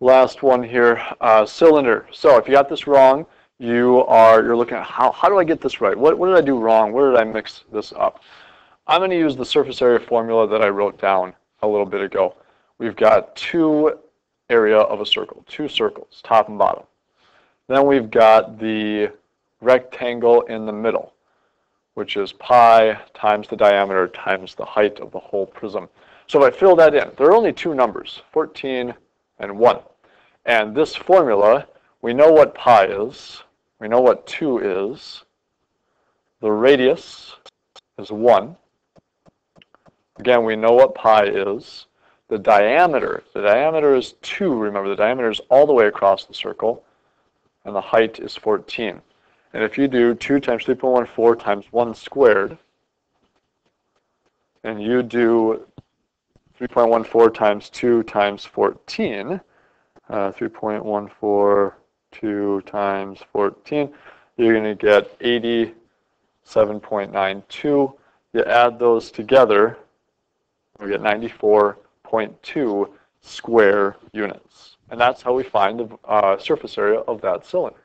Last one here, uh, cylinder. So if you got this wrong, you are you're looking at how how do I get this right? What what did I do wrong? Where did I mix this up? I'm going to use the surface area formula that I wrote down a little bit ago. We've got two area of a circle, two circles, top and bottom. Then we've got the rectangle in the middle, which is pi times the diameter times the height of the whole prism. So if I fill that in, there are only two numbers, 14 and 1. And this formula, we know what pi is, we know what 2 is, the radius is 1. Again, we know what pi is. The diameter, the diameter is 2, remember, the diameter is all the way across the circle, and the height is 14. And if you do 2 times 3.14 times 1 squared, and you do 3.14 times 2 times 14, uh, 3.142 times 14, you're going to get 87.92. You add those together, we get 94.2 square units. And that's how we find the uh, surface area of that cylinder.